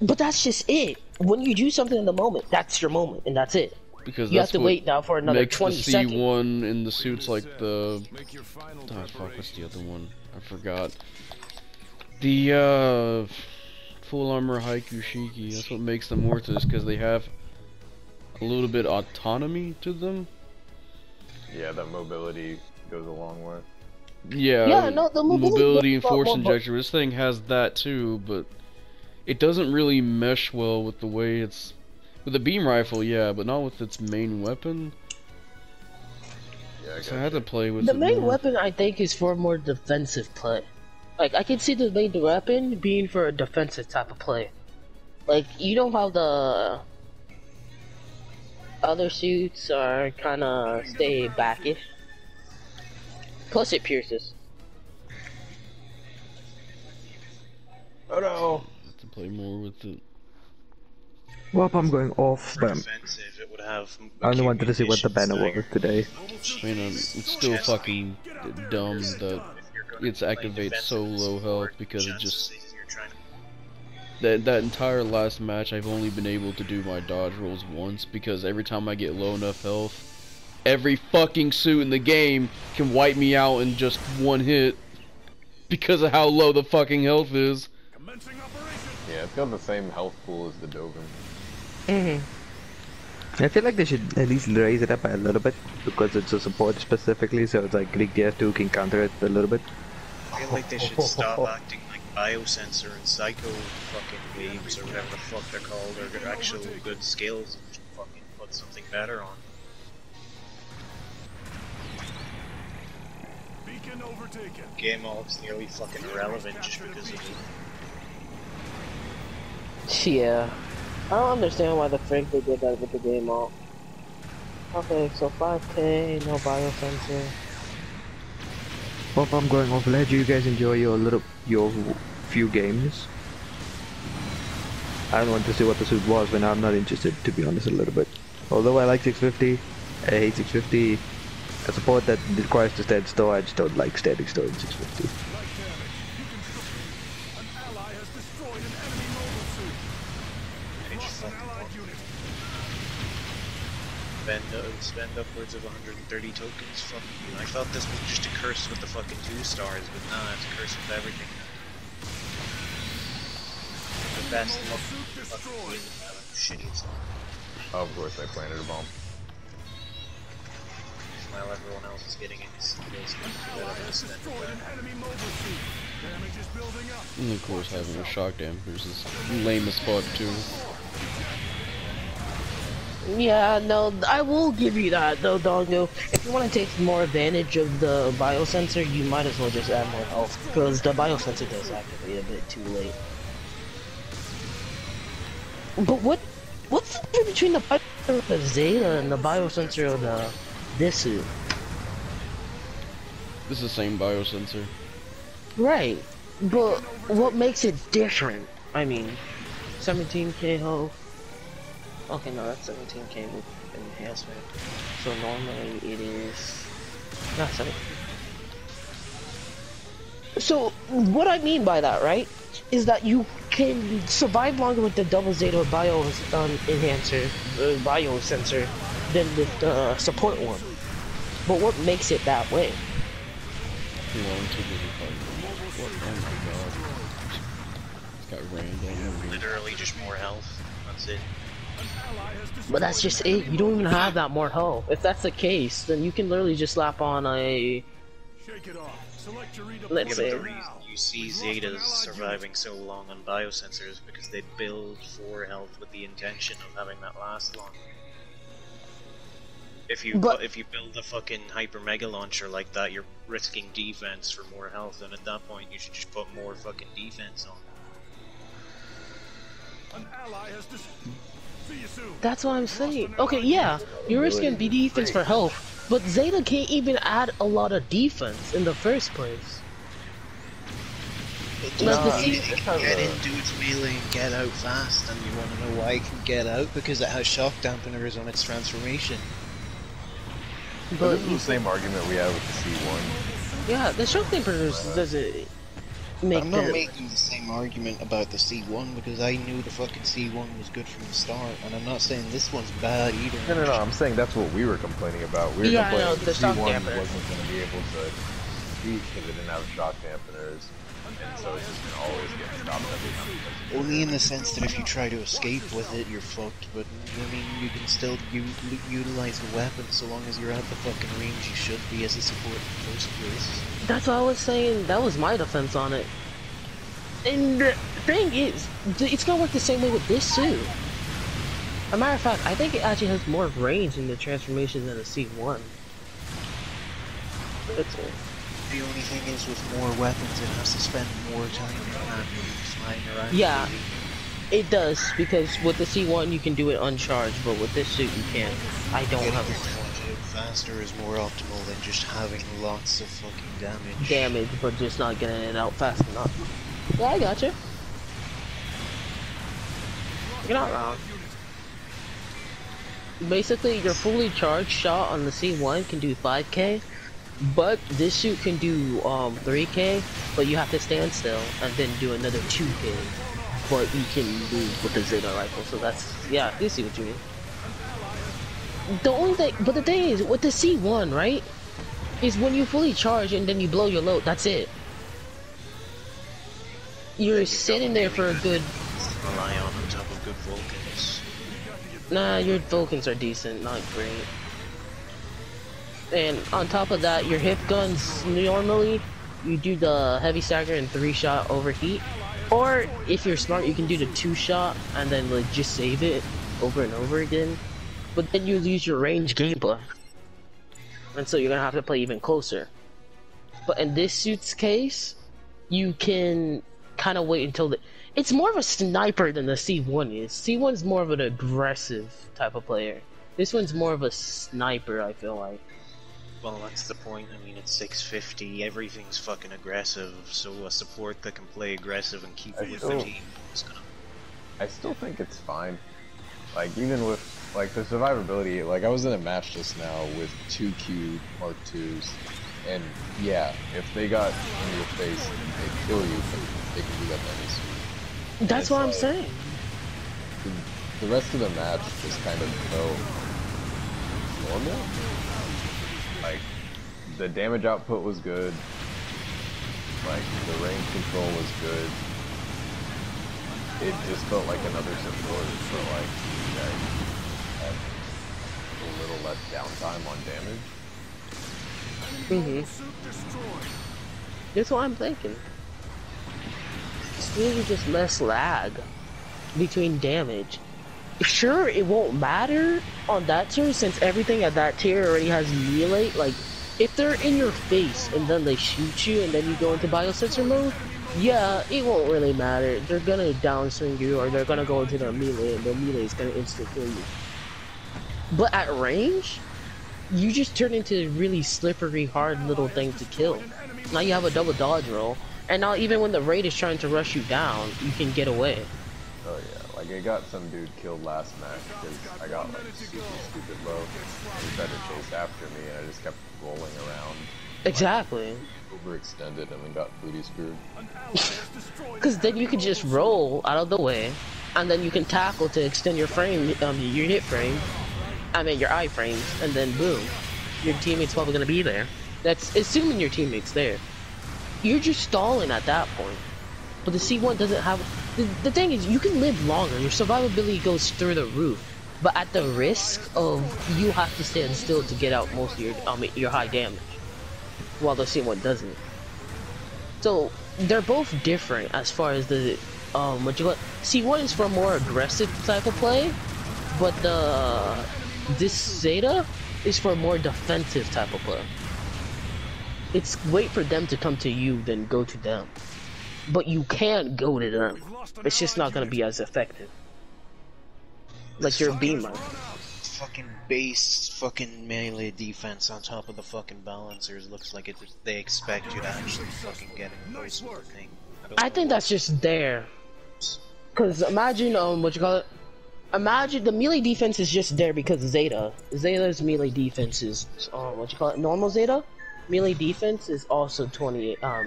But that's just it. When you do something in the moment, that's your moment, and that's it. Because You have to wait now for another makes 20 the seconds. C1 in the suits like the. Oh fuck, what's the other one? I forgot. The uh, full armor Hyaku Shiki. That's what makes them worthless because they have a little bit autonomy to them. Yeah, that mobility goes a long way. Yeah. Yeah, no, the mobility and goes a lot force more, but- injection. This thing has that too, but it doesn't really mesh well with the way it's. With the beam rifle, yeah, but not with its main weapon. Yeah, I So I had to play with The it main more. weapon, I think, is for more defensive play. Like, I can see the main weapon being for a defensive type of play. Like, you know how the other suits are kind of stay backish? Plus, it pierces. Oh no! Have to play more with it. Well, I'm going off, For but it would have. I only wanted to see what the banner was today. I mean, it's still fucking dumb that it's activates so low health because it just that that entire last match I've only been able to do my dodge rolls once because every time I get low enough health, every fucking suit in the game can wipe me out in just one hit because of how low the fucking health is. Yeah, it's got the same health pool as the Dogen. Mm-hmm. I feel like they should at least raise it up a little bit because it's a support specifically, so it's like Greek Gear 2 can counter it a little bit. I feel like they should stop acting like biosensor and psycho fucking waves or whatever the fuck they're called, or their actual good skills, and just fucking put something better on. Game mob's nearly fucking irrelevant just because of it. Yeah. I don't understand why the frick they did that with the game all. Okay, so 5k, no biosensor. Well, I'm going off ledge. You guys enjoy your little your few games. I don't want to see what the suit was, but I'm not interested, to be honest, a little bit. Although I like 650, I hate 650. A support that requires to stand still, I just don't like standing still in 650. Spend, uh, spend upwards of 130 tokens. Fuck you. I thought this was just a curse with the fucking two stars, but nah, it's a curse with everything. The best luck fucking win of shitty stuff. Oh, of course, I planted a bomb. While everyone else is getting it, it's whatever to spend it back. And of course, having a shock dampers is lame as fuck too. Yeah, no, I will give you that though, Dongo. If you want to take more advantage of the biosensor, you might as well just add more health, because the biosensor does activate a bit too late. But what, what's the difference between the biosensor of the Zeta and the biosensor of the this suit? This is the same biosensor. Right, but what makes it different? I mean, 17k health. Okay, no, that's 17k with enhancement. So normally it is not 7. So what I mean by that, right, is that you can survive longer with the double zeta bio um, enhancer, uh, bio sensor, than with the support one. But what makes it that way? Long to the What? Oh my god. It's got random. Literally just more health. That's it. But that's just it. You don't even have that more health. If that's the case, then you can literally just slap on a. Let's Yeah, say. but the reason you see Zetas surviving so long on biosensors because they build for health with the intention of having that last long. If you But- if you build a fucking hyper mega launcher like that, you're risking defense for more health, and at that point you should just put more fucking defense on. That's what I'm saying. Okay, yeah, you're risking B defense for health, but Zeta can't even add a lot of defense in the first place. Like the you C- can get into its melee and get out fast, and you want to know why it can get out because it has shock dampeners on its transformation. But but this is the same argument we have with the C1. yeah, the shock dampers does it make I'm not the. making the same same argument about the C1 because I knew the fucking C1 was good from the start, and I'm not saying this one's bad either. No, no, no. I'm saying that's what we were complaining about. We were Yeah, complaining know, the the C1 dampener. wasn't going to be able to beat because it didn't have shock dampeners, and so it's just going to always get stopped every time. Only in the sense that if you try to escape with it, you're fucked. But I mean, you can still u- utilize the weapon so long as you're at the fucking range you should be as a support in the first place. That's what I was saying. That was my defense on it. And the thing is, it's gonna work the same way with this suit. A matter of fact, I think it actually has more range in the transformation than a C1. That's it. The only thing is, with more weapons, it has to spend more time flying around. Yeah. It does, because with the C1 you can do it uncharged, but with this suit you can't. I don't Getting have it faster is more optimal than just having lots of fucking damage. damage, but just not getting it out fast enough. Yeah, I got you. You're not wrong. Basically, your fully charged shot on the C1 can do 5k, but this suit can do um 3k, but you have to stand still and then do another 2k. But you can move with the Zeta rifle, so that's yeah, you see what you mean. The only thing, but the thing is, with the C1, right, is when you fully charge and then you blow your load. That's it. You're sitting there for a good. Rely on on top of good Vulcans. Nah, your Vulcans are decent, not great. And on top of that, your hip guns normally you do the heavy stagger and three shot overheat, or if you're smart, you can do the two shot and then like just save it over and over again. But then you lose your range gameplay, and so you're gonna have to play even closer. But in this suit's case, you can kind of wait until the. It's more of a sniper than the C1 is. C1's more of an aggressive type of player. This one's more of a sniper, I feel like. Well, that's the point. I mean, it's 650. Everything's fucking aggressive. So a support that can play aggressive and keep I it with still- the team is gonna. I still think it's fine. Like even with like the survivability, like I was in a match just now with two Q Mark twos, and yeah, if they got in your face, they kill you, but they can do that in. That's what I'm saying. The, the rest of the match just kind of felt normal. Like the damage output was good. Like the range control was good. It just felt like another support, but like you guys had a little less downtime on damage. Hmm That's what I'm thinking. It's really just less lag between damage. Sure, it won't matter on that tier since everything at that tier already has melee. Like, if they're in your face and then they shoot you and then you go into biosensor mode, yeah, it won't really matter. They're gonna downswing you or they're gonna go into their melee and their melee is gonna insta kill you. But at range, you just turn into a really slippery, hard little thing to kill. Now you have a double dodge roll, and now even when the raid is trying to rush you down, you can get away. Oh yeah, like I got some dude killed last match because I got like super stupid low. He tried to chase after me and I just kept rolling around, Exactly. overextended, and then got booty screwed. Because then you can just roll out of the way, and then you can tackle to extend your frame, um, your hit frame, I mean your eye frames, and then boom, your teammate's probably gonna be there. That's assuming your teammate's there. You're just stalling at that point. But the C1 doesn't have. The, the thing is, you can live longer. Your survivability goes through the roof, but at the risk of you have to stand still to get out most of your um, your high damage, while the C1 doesn't. So they're both different as far as the um what you call. C1 is for a more aggressive type of play, but the this Zeta is for a more defensive type of play. It's wait for them to come to you, then go to them. But you can't go to them. It's just not gonna be as effective. Like your beamer. Fucking base fucking melee defense on top of the fucking balancers looks like it. They expect you to actually fucking get in close with the I think that's just there. Cause imagine um what you call it. Imagine the melee defense is just there because Zeta. Zeta's melee defense is um what you call it normal Zeta. Melee defense is also 28 um